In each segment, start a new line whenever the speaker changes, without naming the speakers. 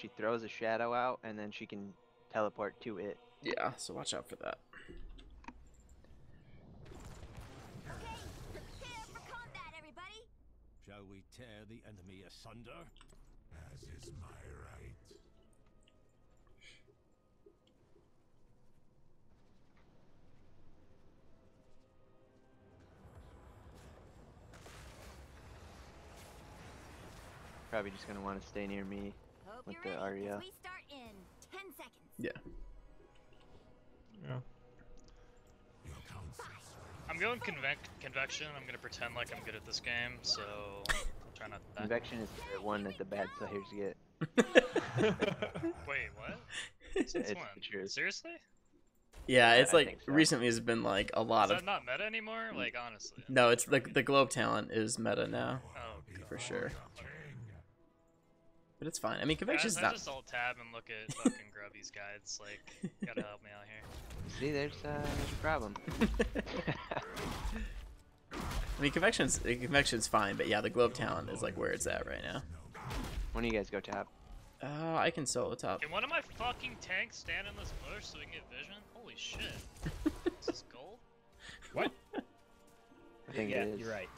she throws a shadow out, and then she can teleport to it.
Yeah, so watch out for that.
Okay, prepare for combat, everybody.
Shall we tear the enemy asunder? As is my right.
Probably just gonna want to stay near me.
Hope
With
you're
the
ready. 'cause
Arya.
We start in ten seconds.
Yeah.
Yeah.
I'm going convec convection. I'm gonna pretend like I'm good at this game, so I'll try not to die.
Convection is the one that the bad players get.
Wait, what?
It's
Since
the.
Seriously?
Yeah, it's
I
like
so.
recently has been like a
Is
lot of
that not meta anymore? Like honestly.
No, it's the the globe talent is meta now
Oh,
for sure.
King.
But it's fine. I mean,
Guys,
convection's
I
not.
just alt tab and look at fucking Grubby's guides. Like, gotta help me out here.
See, there's, uh, there's a problem.
I mean, convection's convection's fine, but yeah, the globe talent is like where it's at right now.
When do you guys go top?
Uh, I can solo top.
Can one of my fucking tanks stand in this bush so we can get vision? Holy shit. Is this gold?
What?
I think
yeah,
it is.
you're right.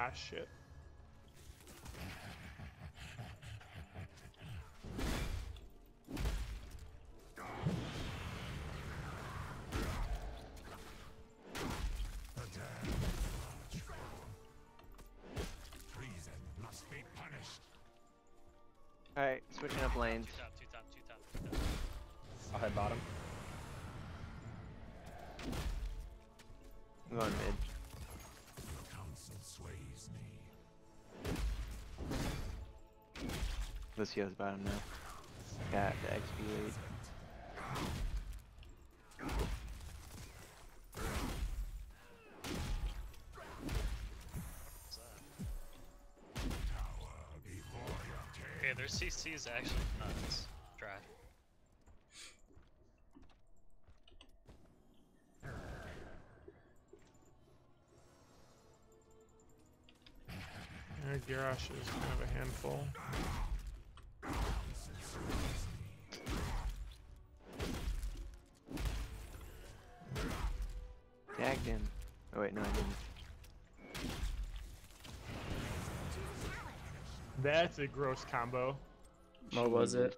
Ah, shit.
The damned march. Treason must be punished.
Alright, switching up lanes.
Two top, two top, two top, two top.
I'll head bottom.
I'm going mid. Lucio's bottom now. Got the XP lead.
Tower before.
Okay, their CC is actually nuts. Try.
Garrosh is kind of a handful. That's a gross combo.
What was it?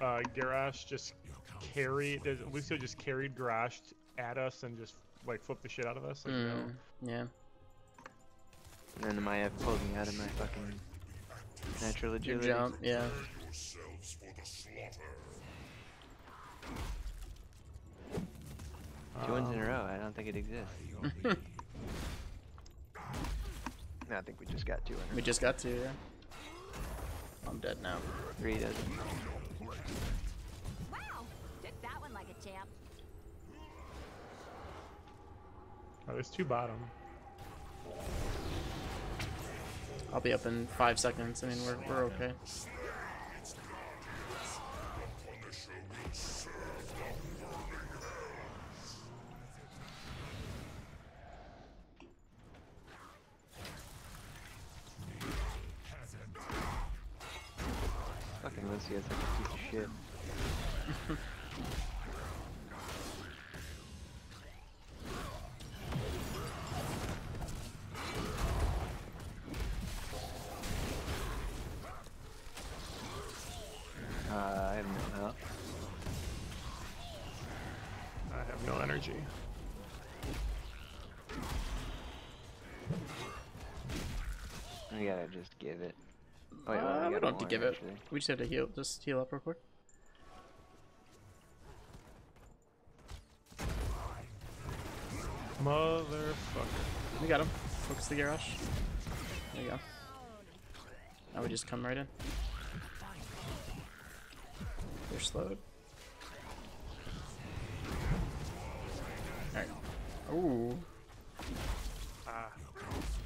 Uh, Garrosh just carried. there's- Lucio just carried Garrosh at us and just like flipped the shit out of us. Like, no.
Mm, yeah.
And then the Maiev pulled me out of my fucking natural
Your
agility.
jump. Yeah.
Yourselves for the slaughter.
Two wins in a
Um,
row. I don't think it exists. No, I think we just got two in a
We just got to. Yeah. I'm dead now.
Three doesn't.
Wow, took that one like a champ.
Oh, there's two bottom.
I'll be up in five seconds. I mean, we're we're okay.
Like a piece of shit. Uh, I have no help.
I have no energy.
We gotta just give it. Oh, wait, well,
Uh, we
got
don't have to
more,
give it. We just have to heal. Just heal up real quick.
Motherfucker.
We got him. Focus the Garrosh. There you go. Now we just come right in. They're slowed. Alright. Ooh.
Ah,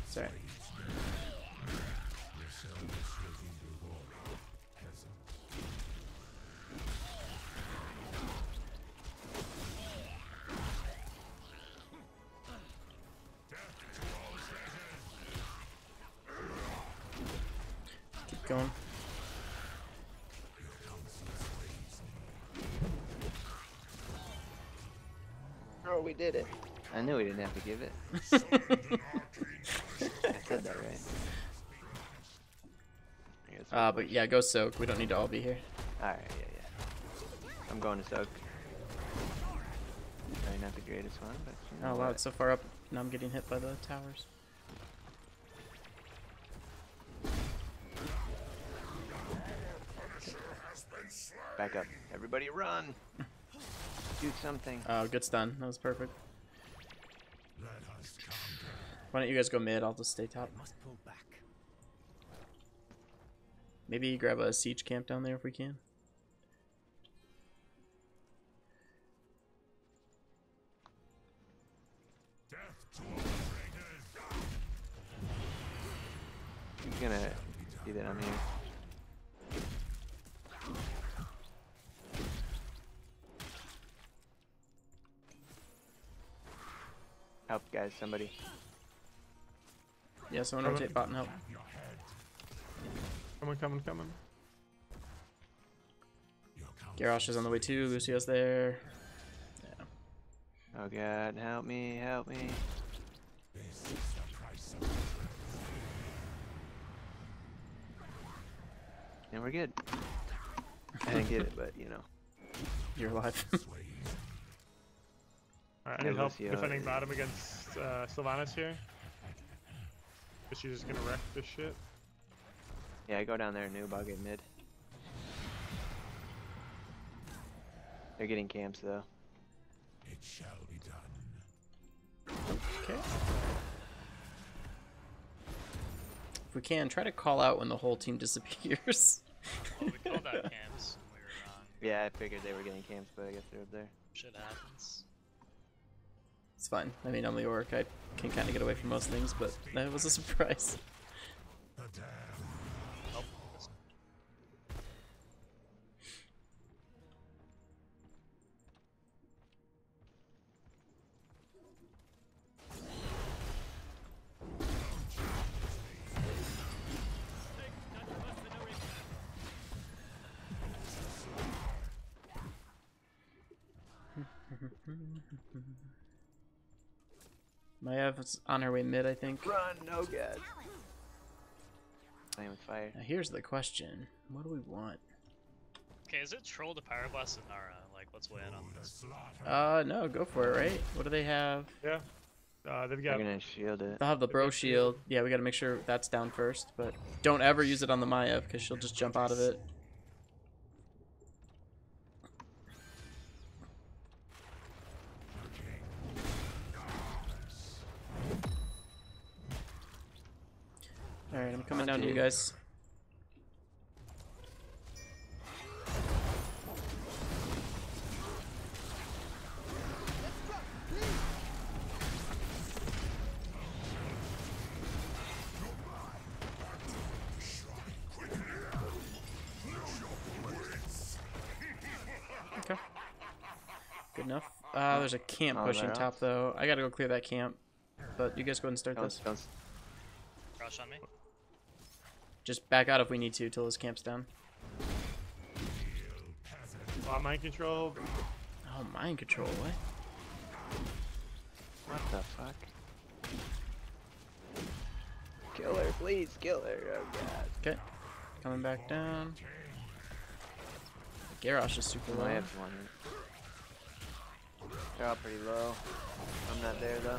Sorry. going.
We did it. I knew we didn't have to give it. I said that right. I
uh, but yeah, go soak. We don't need to all be here.
Alright, yeah, yeah. I'm going to soak. Probably not the greatest one, but you know
Oh wow,
what?
it's so far up. Now I'm getting hit by the towers.
Back up. Everybody run! Do something.
Oh, good stun. That was perfect.
Let us.
Why don't you guys go mid? I'll just stay top.
Must pull back.
Maybe grab a siege camp down there if we can.
Death to all traitors.
He's gonna do that on here. Help, guys, somebody.
Yeah, someone
Coming.
rotate bot and help.
Your head.
Coming, coming, coming.
Your count.
Garrosh is on the way too. Lucio's there.
Oh god, help me, help me.
This is the price of
And we're good. I didn't get it, but you know.
You're alive.
sway.
Alright, I need help
Lucio
defending
is-
bottom against uh, Sylvanas here. Is she just gonna wreck this shit?
Yeah, I go down there, noob. I'll get mid. They're getting camps though.
It shall be done.
okay. If we can, try to call out when the whole team disappears.
Well, we called out camps and we were wrong.
Yeah, I figured they were getting camps, but I guess they're up there.
Shit happens.
It's fine. I mean, I'm Leoric. I can kind of get away from most things, but that was a surprise.
The damned.
On her way mid, I think.
Run! Oh god. Playing with fire.
Now here's the question: What do we want?
Okay, is it troll to Pyroblast and Nara? Like, let's weigh in on this.
slaughter.
Uh, no, go for it, right? What do they have?
Yeah. Uh, they've got.
They're gonna shield it.
They'll have the bro shield. Yeah, we gotta make sure that's down first, but don't ever use it on the Maiev because she'll just jump out of it. Alright, I'm coming down to you guys. Okay. Good enough. Uh, there's a camp
Oh,
pushing top though. I gotta go clear that camp. But you guys go ahead and start
Don't,
this.
don't, s-
Crush on me.
Just back out if we need to till this camp's down.
uh, mind control.
Oh, mind control, what?
what the fuck? Kill her, please, kill her. Oh god.
Okay. Coming back down. Garrosh is super low.
I have one. They're all pretty low. I'm not there though.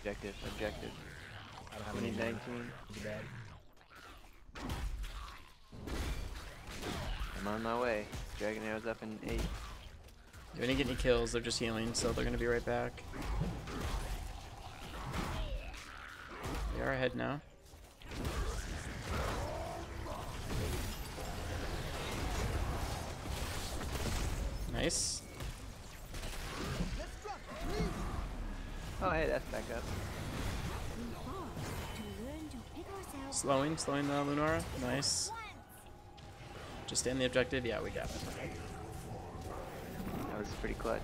Objective, objective. We need 19. Bad. I'm on my way. Dragon arrows up in 8.
They didn't get any kills, they're just healing, so they're gonna be right back. They are ahead now. Nice.
Oh, hey, that's back up.
We fall to learn to pick ourselves
Slowing, slowing the Lunara. Nice.
once.
Just stand the objective. Yeah, we got it.
That was pretty clutch.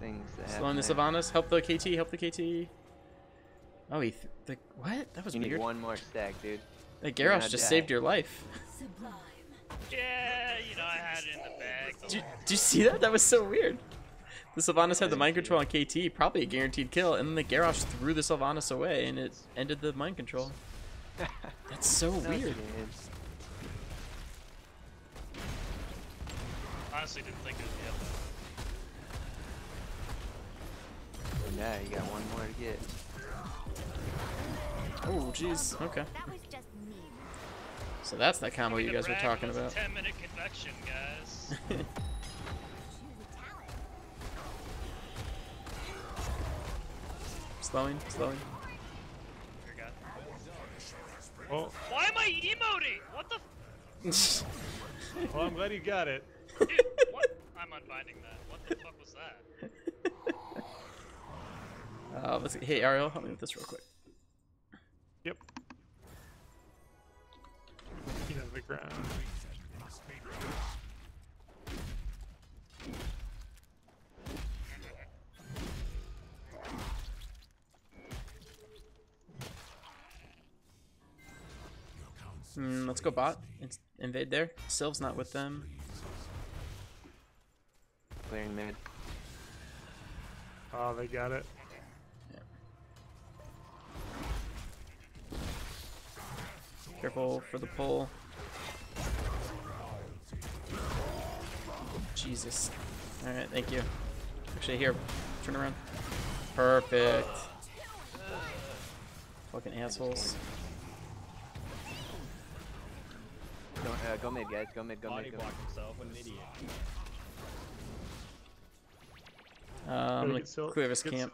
Things that
Slowing the
happened there.
Sylvanas. Help the KT, help the KT. Oh, he th the what? That was
You need one more stack, dude.
That
You're
Garrosh just
die.
saved your life.
Yeah, you know, I had it in the bag. the
Did,
whole-
did you see that? That was so weird. The Sylvanas had the mind control on KT, probably a guaranteed kill, and then the Garrosh threw the Sylvanas away, and it ended the mind control. That's so
No,
weird.
Honestly, didn't think it would be up.
Now you got one more to get.
Oh, jeez. Okay.
That was just mean.
So that's that combo you guys were talking about.
10 minute convection, guys.
slowing, slowing.
Oh,
Why am I emoting? What the? F-
well, I'm glad you got it.
Dude, what? I'm unbinding that. What the fuck was that?
Uh, let's see. Hey, Auriel, help me with this real quick.
Yep. Into the ground.
Go bot. It's invade there. Sylv's not with them.
Clearing mid.
Oh, they got it.
Careful for the pull. Jesus. Alright, thank you. Actually, here. Turn around. Perfect. Fucking assholes.
Uh, go mid, guys. Go mid. Go
Body
mid. Go
blocked himself. What an idiot.
I'm gonna
get Syl-
clear this
get
camp.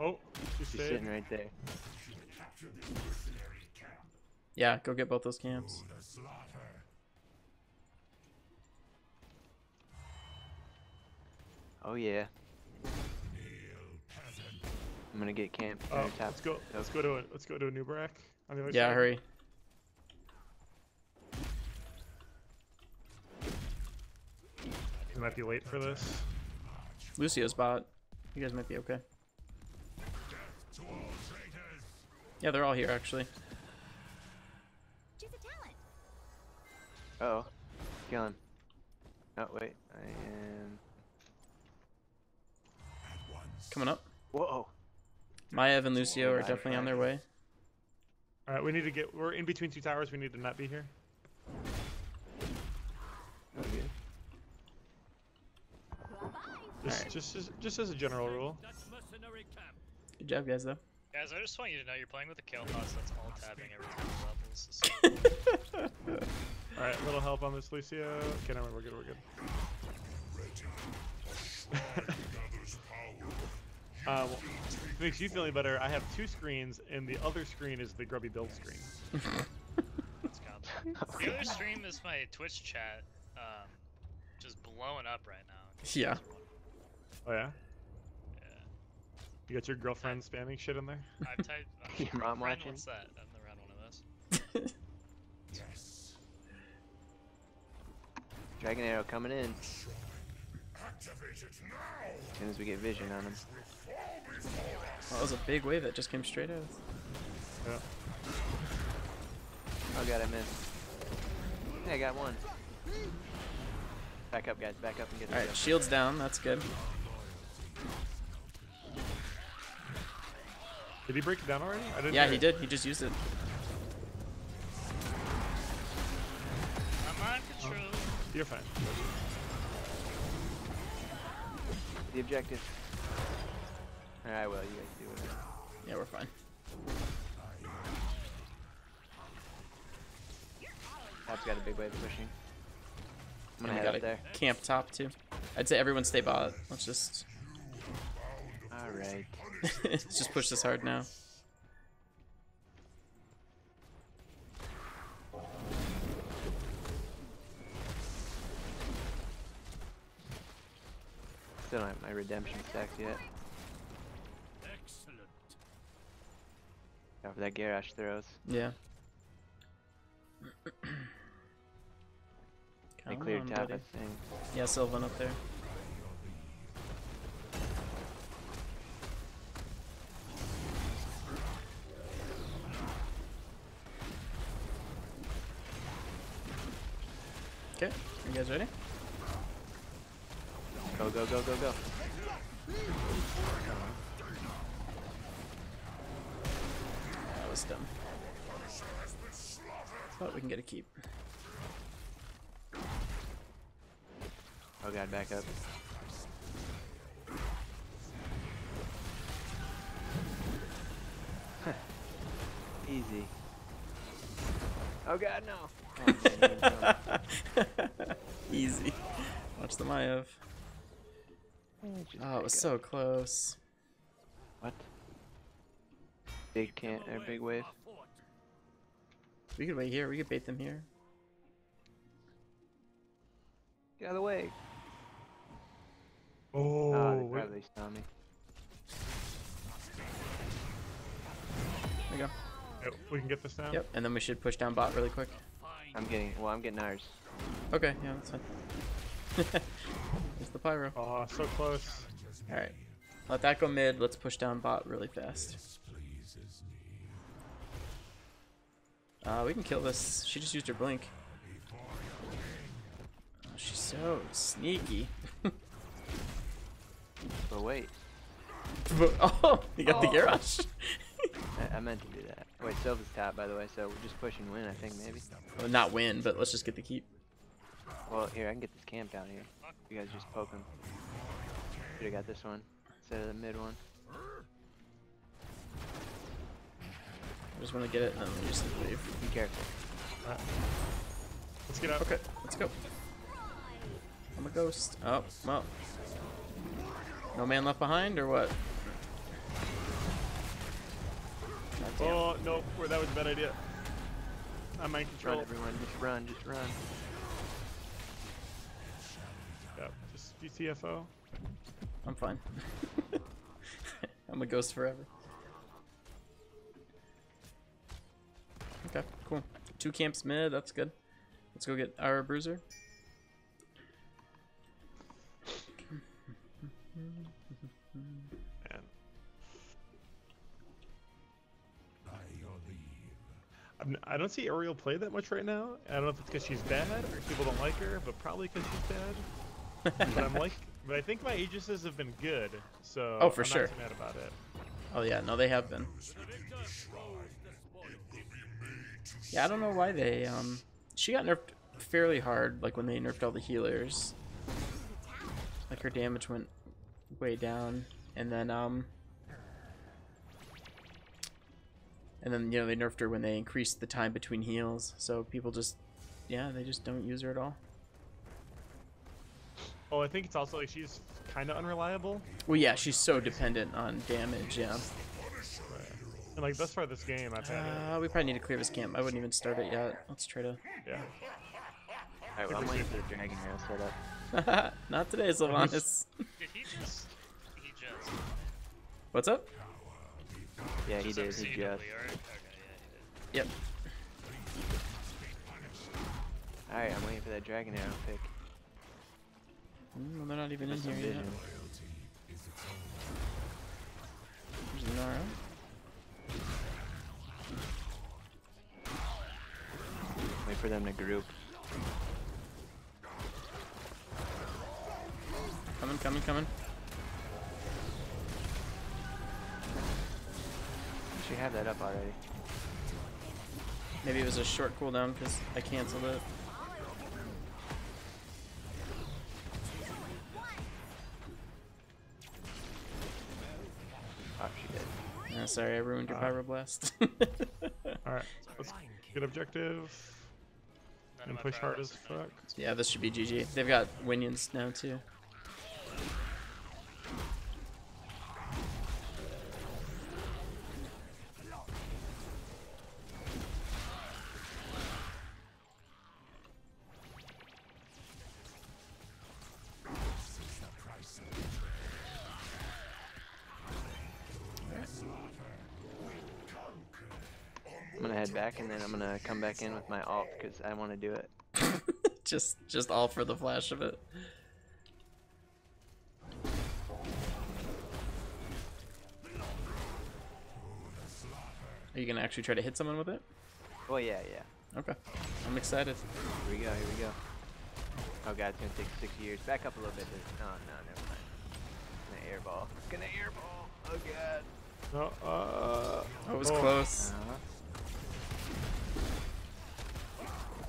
Oh, she's
She's sitting right there.
Yeah, go get both those camps.
Oh yeah. I'm gonna get camp.
Oh,
or top.
let's go. Let's go to a, let's go to a new brack on the other
Yeah,
side.
hurry.
We might be late for this.
Lucio's bot. You guys might be okay. Yeah, they're all here actually.
Choose a talent.
Uh oh. Kill him. Oh wait. I am.
Coming up.
Whoa.
Maiev and Lucio are definitely on their way.
All right, we need to get. We're in between two towers. We need to not be here.
Oh, good.
Bye-bye.
Just, just, as, just as a general rule.
Dutch mercenary camp.
Good job, guys, though.
Guys, I just want you to know you're playing with a kill boss that's all tabbing every time it levels. So
All right, little help on this, Lucio. Okay, no, we're good. We're good. um, if it makes you feeling better. I have two screens, and the other screen is the grubby build screen.
it's comp. The other stream is my Twitch chat, um, just blowing up right now.
Yeah.
Oh yeah.
Yeah.
You got your girlfriend spamming shit in there.
I've typed. uh,
Your mom
friend,
watching?
What's that? I've never had one of those.
Dragon arrow coming in. As soon as we get vision on him.
That was a big wave that just came straight out.
Yeah.
Oh god, I missed. Hey, I got one. Back up, guys. Back up and get the
Alright,
kill.
shields down. That's good.
Did he break it down already? I didn't.
Yeah,
hear
he
it.
did. He just used it.
I'm on control.
Oh, you're fine.
The objective. Alright, I will. You guys do it.
Yeah, we're fine.
Top's got a big wave pushing. I'm gonna
we
head
got
up there.
camp top too. I'd say everyone stay bot. Let's just
Alright.
let's just push this hard now.
attacked yet.
Excellent.
Now for that garage throws.
Yeah.
they cleared
on, tap.
I think.
Yeah, Sylvan up there. Okay, you guys ready?
Go, go, go, go, go.
That was dumb. But we can get a keep.
Oh god, back up. Easy. Oh god, no. Oh.
Easy. Watch the Maiev.
Just
Oh, it was
back
so close.
What? Big can't or big wave?
We could wait here. We could bait them here.
Get out of the way.
Oh,
Oh, they
wait.
probably saw me.
There you go.
Yep, we can get this down.
Yep, and then we should push down bot really quick.
I'm getting, well, I'm getting ours.
Okay, yeah, that's fine. it's the pyro.
Oh, so close.
Alright. Let that go mid. Let's push down bot really fast. Uh, we can kill this. She just used her blink. Oh, she's so sneaky.
But wait,
oh, you got the Garrosh.
I, I meant to do that. Wait, Silva's top, by the way, so we're just pushing win, I think, maybe.
well, not win, but let's just get the keep.
Well, here, I can get this camp down here. You guys just poke him. Should've got this one instead of the mid one.
I just want to get it and then we just leave.
Be careful.
Let's get up.
Okay, let's go. I'm a ghost. Oh, well. No man left behind, or what?
Oh, no, that was a bad idea. I'm in
Run,
control.
everyone. Just run, just run.
Yep, GTFO.
I'm fine. I'm a ghost forever. Okay, cool. Two camps mid, that's good. Let's go get our bruiser.
Man. I'm, I don't see Auriel play that much right now. I don't know if it's because she's bad or people don't like her, but probably because she's bad. But I'm like, but I think my Aegises have been good, so
Oh, for
I'm
sure.
not too mad about it.
Oh yeah, no, they have been. Yeah, I don't know why they um. She got nerfed fairly hard, like when they nerfed all the healers. Like her damage went way down, and then um. And then you know they nerfed her when they increased the time between heals, so people just, yeah, they just don't use her at all.
Oh, I think it's also like she's kind of unreliable.
Well, yeah, she's so dependent on damage. Yeah.
And like thus far this game, I've had it.
Uh, we probably need to clear this camp. I wouldn't even start it yet. Let's try to.
Yeah.
Alright, well, I'm waiting for the dragon rail set up.
Not today, Sylvanas.
Did he just? He just.
What's up?
Yeah, he did. He just.
right? Okay, yeah, he did.
Yep.
Alright, I'm waiting for that dragon arrow pick.
Mm, they're not even in here yet.
vision.
There's Nara.
Wait for them to group.
Coming, coming, coming.
You should have that up already.
Maybe it was a short cooldown because I canceled it.
Did.
Uh, sorry, I ruined your
Uh.
pyroblast.
All right, let's get objective and push hard as fuck.
yeah, this should be GG. They've got Winions now too.
Gonna come back in with my alt because I want to do it.
just, just all for the flash of it. Are you gonna actually try to hit someone with it?
Well, yeah, yeah.
Okay, I'm excited.
Here we go. Here we go. Oh god, it's gonna take six years. Back up a little bit. Oh no, never mind. It's gonna airball. It's gonna airball. Oh god.
No, uh,
That was
oh.
close.
Uh-huh.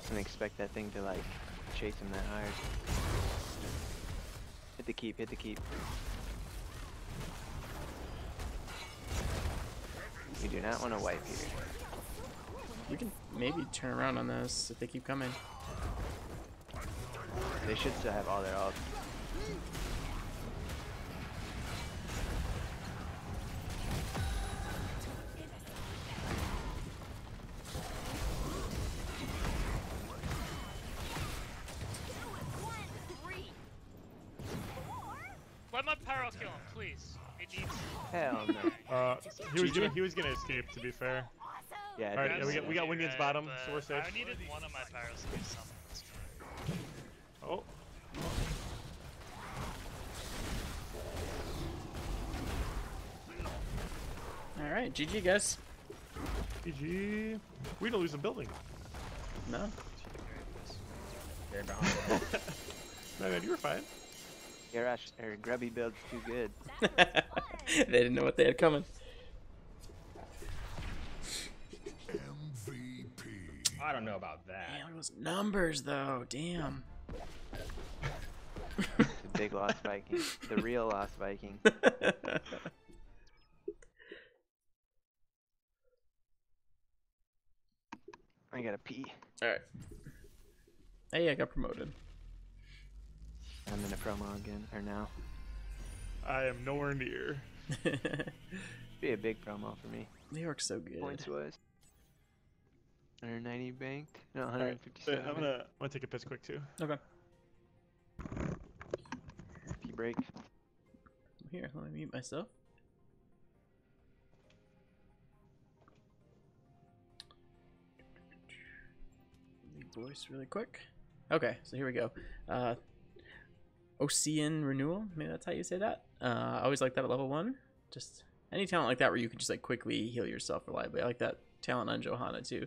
Didn't expect that thing to like chase him that hard. Hit the keep, hit the keep. We do not want to wipe here.
We can maybe turn around on this if they keep coming.
They should still have all their ults.
Let my pyro kill him, please. It needs.
Hell no.
Uh, he was gonna he was gonna escape. To be fair.
Yeah,
All right,
it
yeah, we got we got Winion's
right,
bottom, so we're safe.
I needed one of my pyros to be summoned this turn.
Oh,
All right, GG guys.
GG. We didn't lose a building.
No.
No, man, you were fine.
Garage or Grubby build's too good.
they didn't know what they had coming.
I don't know about that.
Damn, those numbers though. Damn.
The big lost Viking. The real lost Viking. I gotta pee.
All right. Hey, I got promoted.
I'm in a promo again, or now.
I am nowhere near.
Be a big promo for me.
New York's so good.
Points wise. 190 banked. No,
All right, so
157.
I'm gonna I'm gonna take a piss quick too.
Okay.
Pee break.
Here, let me mute myself. Leave voice really quick. Okay, so here we go. Uh, Ossein Renewal, maybe that's how you say that. Uh, I always like that at level one. Just any talent like that where you can just like quickly heal yourself reliably. I like that talent on Johanna too.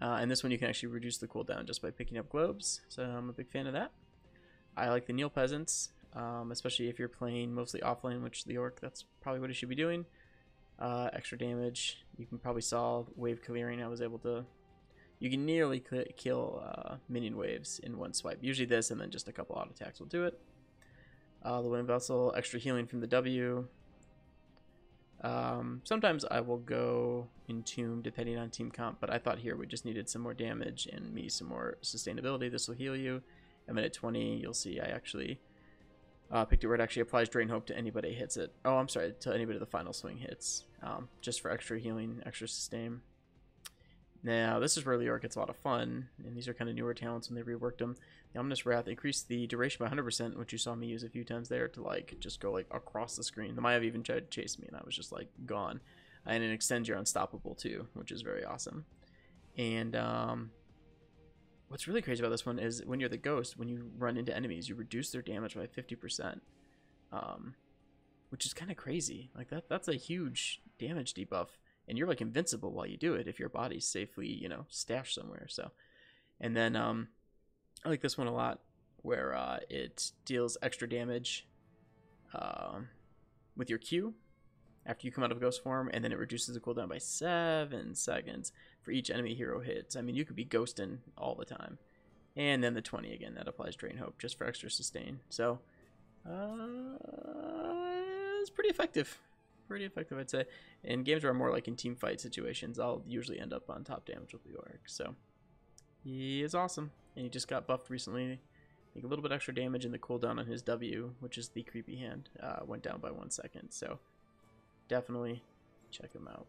Uh, and this one you can actually reduce the cooldown just by picking up globes. So I'm a big fan of that. I like the Kneel Peasants, um, especially if you're playing mostly offlane, which the Orc, that's probably what he should be doing. Uh, extra damage. You can probably saw wave clearing. I was able to. You can nearly kill uh, minion waves in one swipe. Usually this, and then just a couple auto attacks will do it. Uh, the Wind Vessel, extra healing from the W. Um, sometimes I will go Entomb depending on team comp, but I thought here we just needed some more damage and me some more sustainability. This will heal you. And then at 20, you'll see I actually uh, picked it where it actually applies Drain Hope to anybody hits it. Oh, I'm sorry, to anybody the final swing hits, um, just for extra healing, extra sustain. Now, this is where the Leoric gets a lot of fun, and these are kind of newer talents when they reworked them. The Ominous Wraith increased the duration by 100%, which you saw me use a few times there to like just go like across the screen. The Maiev even tried to chase me, and I was just like gone. And it extends your unstoppable too, which is very awesome. And um, what's really crazy about this one is when you're the ghost, when you run into enemies, you reduce their damage by 50%, um, which is kind of crazy. Like that, that's a huge damage debuff, and you're like invincible while you do it if your body's safely, you know, stashed somewhere. So, and then um, I like this one a lot, where uh, it deals extra damage um, with your Q after you come out of ghost form, and then it reduces the cooldown by seven seconds for each enemy hero hits. I mean, you could be ghosting all the time. And then the 20 again, that applies Drain Hope just for extra sustain. So, uh, it's pretty effective. Pretty effective, I'd say. In games where I'm more like in team fight situations, I'll usually end up on top damage with the Orc. So, he is awesome. And he just got buffed recently. I think a little bit extra damage in the cooldown on his W, which is the creepy hand, uh, went down by one second. So, definitely check him out.